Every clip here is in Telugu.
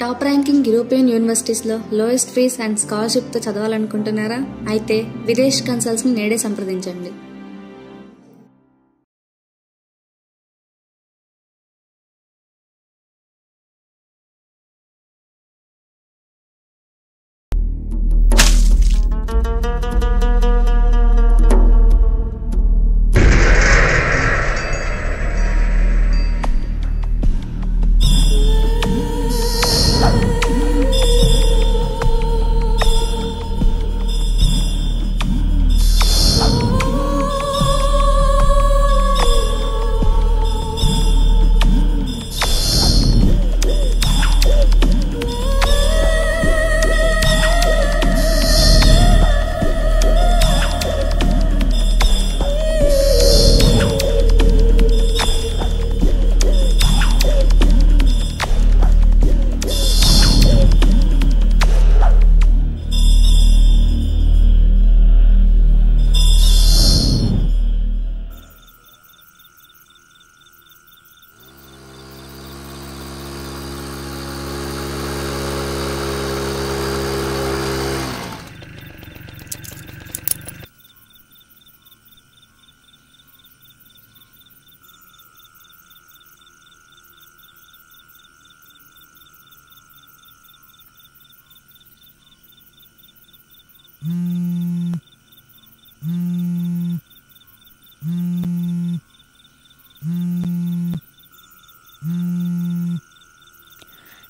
టాప్ ర్యాంకింగ్ యూరోపియన్ యూనివర్సిటీస్లో లోయెస్ట్ ఫీజ్ అండ్ స్కాలర్షిప్తో చదవాలనుకుంటున్నారా? అయితే విదేశ్ కన్సల్ట్స్ని నేడే సంప్రదించండి.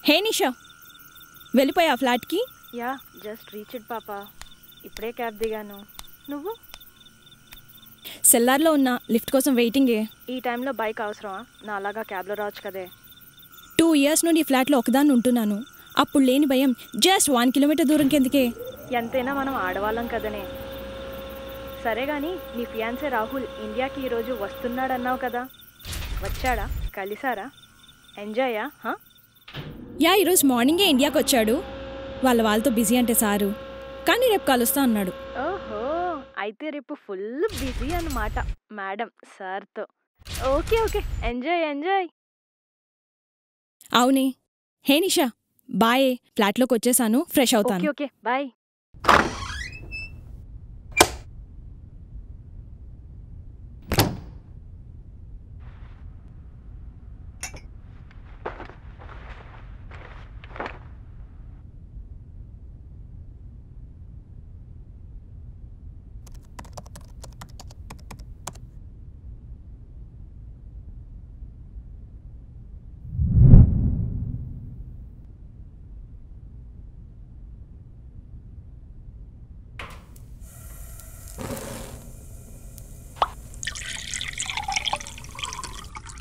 హే నిషా వెళ్ళిపోయా ఫ్లాట్కి? యా జస్ట్ రీచ్ ఇట్ పాపా. ఇప్పుడే క్యాబ్ దిగాను. నువ్వు? సెల్లార్లో ఉన్న లిఫ్ట్ కోసం వెయిటింగే ఈ టైంలో బైక్ అవసరమా? నా అలాగా క్యాబ్లో రావచ్చు కదే. టూ ఇయర్స్ నుండి ఈ ఫ్లాట్లో ఒకదాన్ని ఉంటున్నాను. అప్పుడు లేని భయం జస్ట్ వన్ కిలోమీటర్ దూరం కిందకే. ఎంతైనా మనం ఆడవాళ్ళం కదనే. సరే గాని నీ ఫియాన్సే రాహుల్ ఇండియాకి ఈరోజు వస్తున్నాడన్నావు కదా. వచ్చాడా? కలిసారా? ఎంజాయా? హా? యా ఈరోజు మార్నింగే ఇండియాకి వచ్చాడు. వాళ్ళ వాళ్ళతో బిజీ అంటే సారు. కానీ రేపు కలుస్తా అన్నాడు. ఓహో అయితే రేపు ఫుల్ బిజీ అన్నమాట మేడం సార్తో. Okay okay enjoy enjoy. అవునే. హే నిషా. బాయ్. ఫ్లాట్లోకి వచ్చేసాను. ఫ్రెష్ అవుతాను. Okay bye.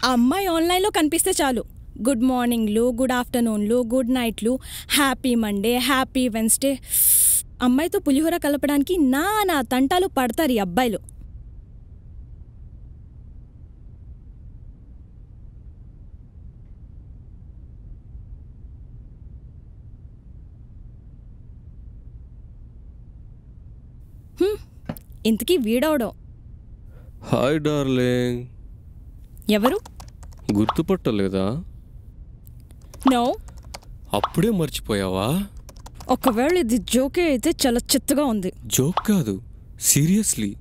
ఆ అమ్మాయి ఆన్లైన్లో కనిపిస్తే చాలు. గుడ్ మార్నింగ్లు గుడ్ ఆఫ్టర్నూన్లు గుడ్ నైట్లు హ్యాపీ మండే హ్యాపీ వెన్స్డే అమ్మాయితో పులిహోర కలపడానికి నా నా తంటాలు పడతారు ఈ అబ్బాయిలు. ఇంతకీ వీడవడం? హాయ్ డార్లింగ్ ఎవరు? గుర్తుపట్టలేదా నో. అప్పుడే మర్చిపోయావా? ఒకవేళ ఇది జోకే అయితే చాలా చెత్తగా ఉంది. జోక్ కాదు సీరియస్లీ.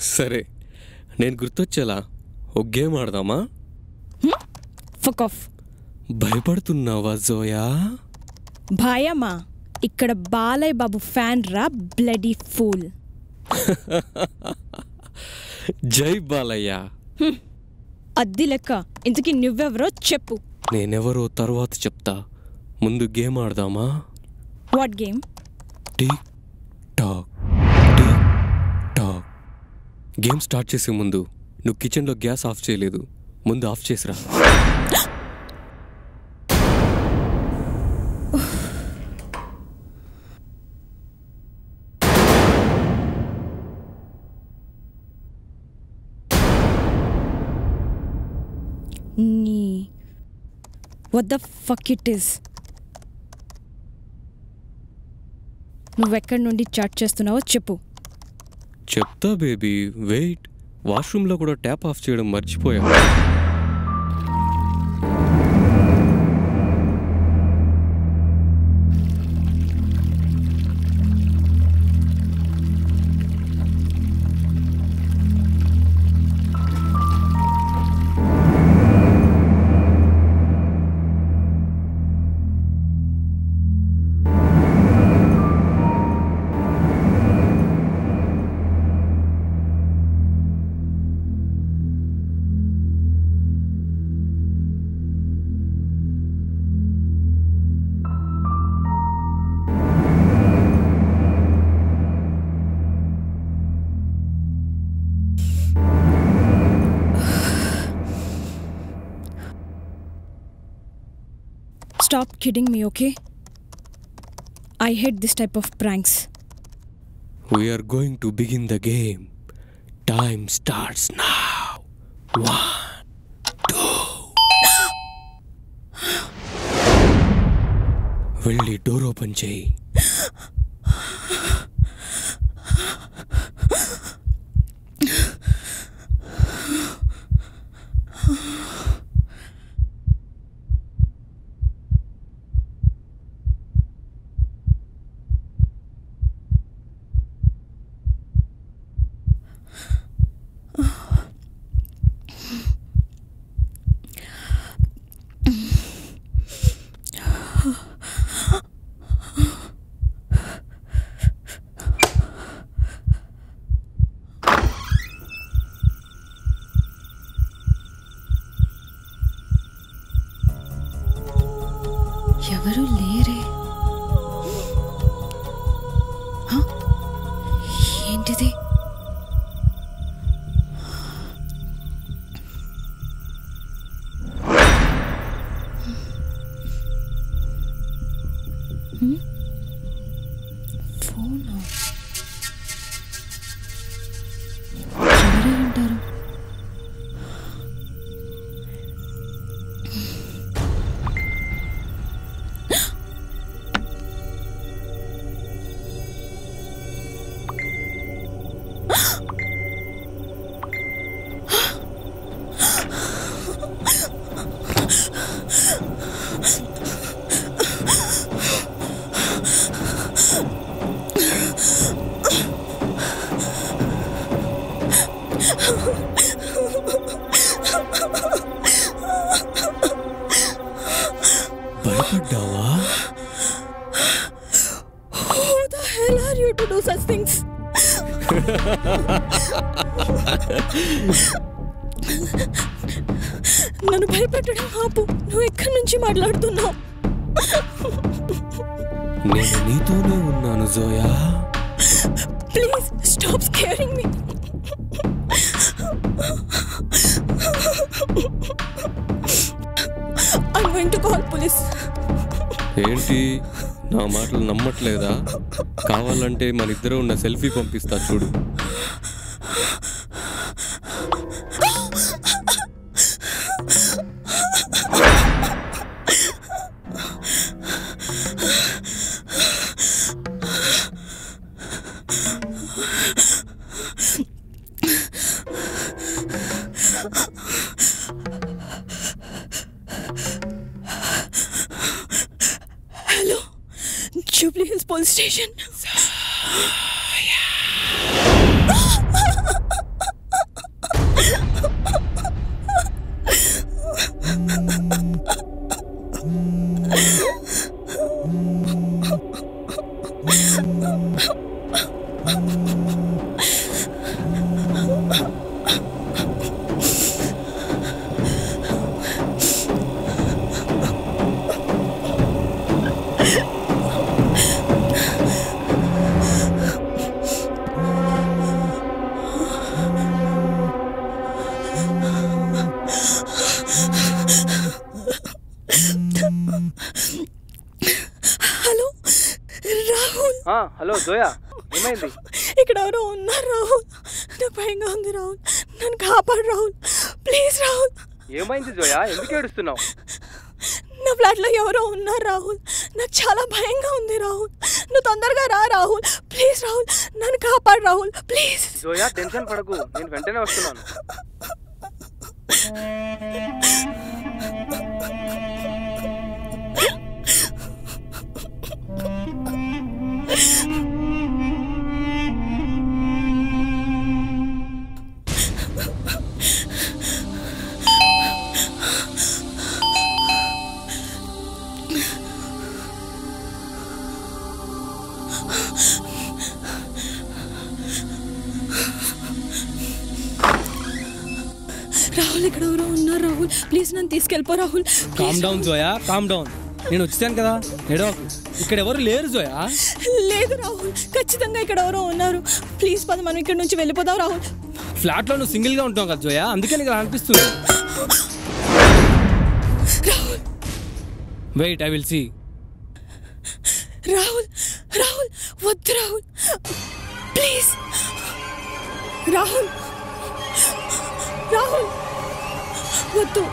సరే నేను గుర్తొచ్చేలా ఒక గేమ్ ఆడదామా? ఫక్ ఆఫ్ భయపడుతున్నావా జోయా? భయమా? ఇక్కడ బాలయ్య బాబు ఫ్యాన్ రా బ్లడీ ఫూల్. జై బాలయ్య. అద్ది లెక్క. ఇంతకీ నువ్వెవరో చెప్పు. నేనెవరో తర్వాత చెప్తా. ముందు game ఆడదామా? What game? Tick tock tick tock game start చేసే ముందు నువ్వు కిచెన్లో గ్యాస్ ఆఫ్ చేయలేదు. ముందు ఆఫ్ చేసిరా. నీ. వద్ద ద ఫక్ ఇట్ ఇస్ నువ్వెక్కడి నుండి చాట్ చేస్తున్నావో చెప్పు. చెప్తా బేబీ. వెయిట్. వాష్రూమ్లో కూడా ట్యాప్ ఆఫ్ చేయడం మర్చిపోయా. stop kidding me okay I hate this type of pranks we're going to begin the game time starts now one two వెళ్ళి డోర్ ఓపెన్ చేయి 嗯。Hell are you to do such things? నన్ను భయపెట్టడం ఆపు. నువ్వు ఎక్కడి నుంచి మాట్లాడుతున్నావు? నేను నీతోనే ఉన్నాను Zoya. Please stop scaring me I'm going to call police ఏంటి? నా మాటలు నమ్మట్లేదా? కావాలంటే మన ఇద్దరు ఉన్న సెల్ఫీ పంపిస్తా చూడు. पुल स्टेशन హలో జోయా ఏమైంది ఇక్కడ ఎవరో ఉన్నారు రాహుల్. నాకు భయంగా ఉంది రాహుల్. నన్ను కాపాడు రాహుల్. ప్లీజ్ రాహుల్. ఏమైంది జోయా ఎందుకు ఏడుస్తున్నావు? నా ఫ్లాట్లో ఎవరో ఉన్నారు రాహుల్. నాకు చాలా భయంగా ఉంది రాహుల్. నువ్వు తొందరగా రా రాహుల్. ప్లీజ్ రాహుల్. నన్ను కాపాడు రాహుల్. ప్లీజ్ జోయా టెన్షన్ పడకు. నేను వెంటనే వస్తున్నాను. రాహుల్ ఇక్కడ ఎవరో ఉన్నారు రాహుల్. ప్లీజ్ నన్ను తీసుకెళ్ళిపో Rahul. Calm down Zoya calm down నేను వచ్చాను కదా. ఎడో ఇక్కడ ఎవరు లేరు జోయా లేదు రాహుల్. ఖచ్చితంగా ఇక్కడ ఎవరో ఉన్నారు. ప్లీజ్ పద మనం ఇక్కడ నుంచి వెళ్ళిపోదాం రాహుల్. ఫ్లాట్లో నువ్వు సింగిల్గా ఉంటావు కదా జోయా అందుకే నీకు అనిపిస్తుంది. Wait I will see Rahul. Rahul వద్దు రాహుల్ ప్లీజ్ రాహుల్ రాహుల్ వద్దు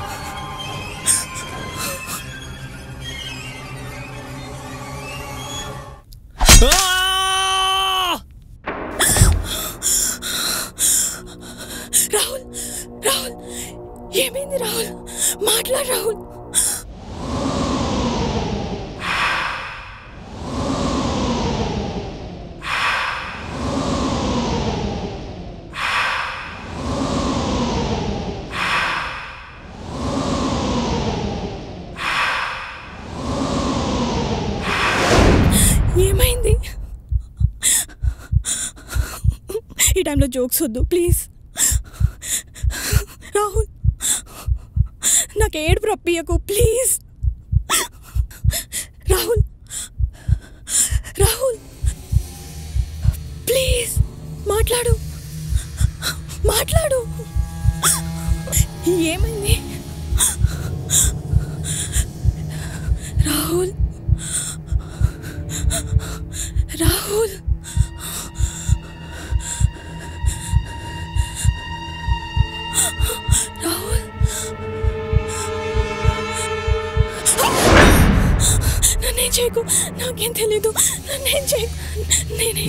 రాహుల్ రాహుల్ ఏమైంది రాహుల్ మాట్లాడు రాహుల్ ఏమైంది? ఈ టైంలో జోక్స్ వద్దు ప్లీజ్. రాహుల్ నాకు ఏడుపు రప్పియకు ప్లీజ్. రాహుల్ రాహుల్ ప్లీజ్ మాట్లాడు మాట్లాడు. ఏమైంది?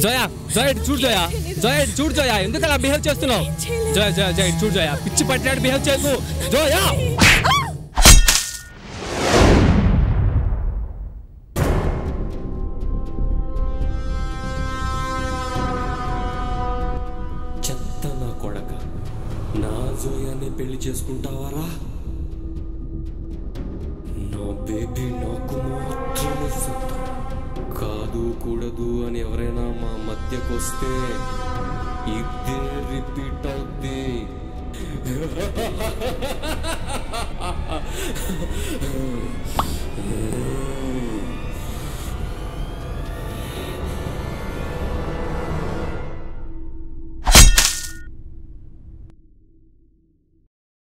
జోయా జోయా చూడు జోయా. జోయా చూడు జోయా. ఎందుకు అలా బిహేవ్ చేస్తున్నావు? జోయా జోయా జోయా చూడు జోయా. పిచ్చి పట్టినట్టు బిహేవ్ చేసు జోయా! చెత్త నా కొడక నా జోయాన్ని పెళ్ళి చేసుకుంటావారా? నా బేబీ నాకు మాత్రమే సొంతం. కాదు కూడదు అని ఎవరైనా మా మధ్యకు వస్తే ఇదే రిపీట్ అవుద్ది